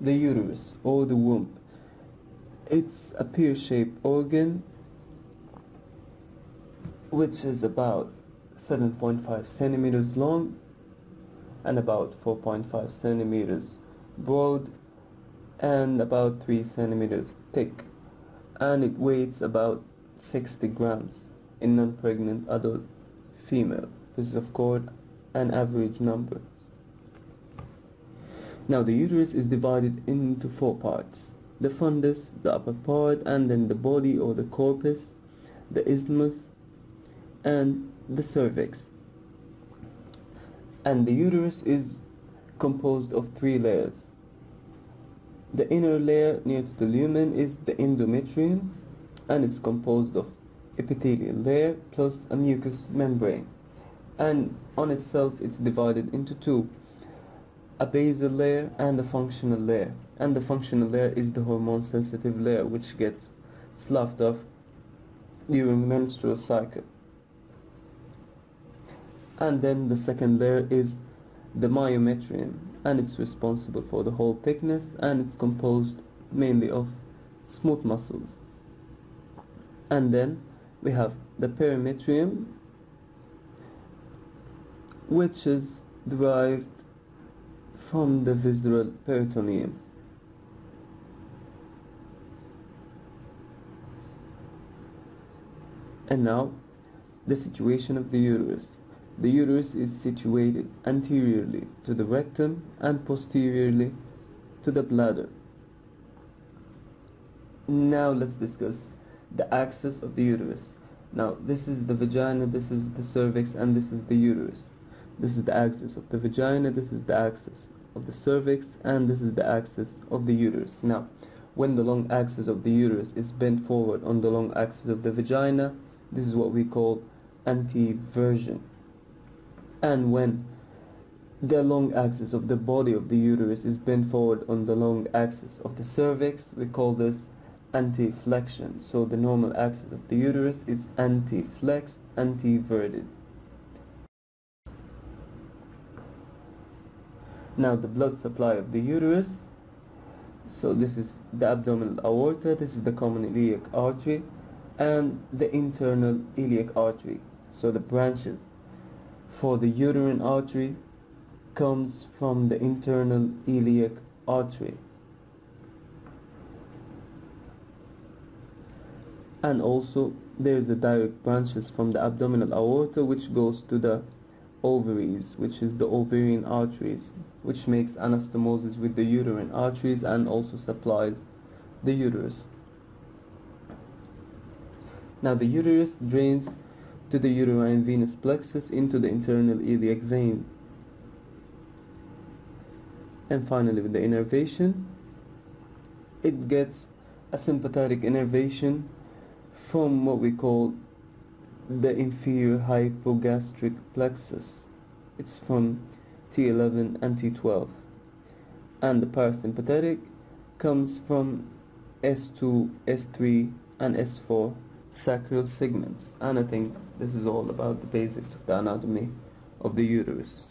the uterus or the womb. It's a pear-shaped organ which is about 7.5 centimeters long and about 4.5 centimeters broad and about 3 centimeters thick and it weighs about 60 grams in non-pregnant adult female. This is of course an average number. Now the uterus is divided into four parts. The fundus, the upper part, and then the body or the corpus, the isthmus, and the cervix. And the uterus is composed of three layers. The inner layer near to the lumen is the endometrium and it's composed of epithelial layer plus a mucous membrane. And on itself it's divided into two a basal layer and a functional layer. And the functional layer is the hormone sensitive layer which gets sloughed off during menstrual cycle. And then the second layer is the myometrium and it's responsible for the whole thickness and it's composed mainly of smooth muscles. And then we have the perimetrium which is derived from the visceral peritoneum. And now, the situation of the uterus. The uterus is situated anteriorly to the rectum and posteriorly to the bladder. Now let's discuss the axis of the uterus. Now this is the vagina, this is the cervix, and this is the uterus. This is the axis of the vagina, this is the axis of the cervix and this is the axis of the uterus. Now, when the long axis of the uterus is bent forward on the long axis of the vagina, this is what we call anteversion. And when the long axis of the body of the uterus is bent forward on the long axis of the cervix, we call this anteflexion. So the normal axis of the uterus is anteflexed, anteverted. Now the blood supply of the uterus. So this is the abdominal aorta, this is the common iliac artery, and the internal iliac artery. So the branches for the uterine artery comes from the internal iliac artery. And also there is the direct branches from the abdominal aorta which goes to the ovaries, which is the ovarian arteries which makes anastomosis with the uterine arteries and also supplies the uterus. Now the uterus drains to the uterine venous plexus into the internal iliac vein. And finally with the innervation, it gets a sympathetic innervation from what we call the inferior hypogastric plexus. It's from T11 and T12 and the parasympathetic comes from S2, S3 and S4 sacral segments and I think this is all about the basics of the anatomy of the uterus.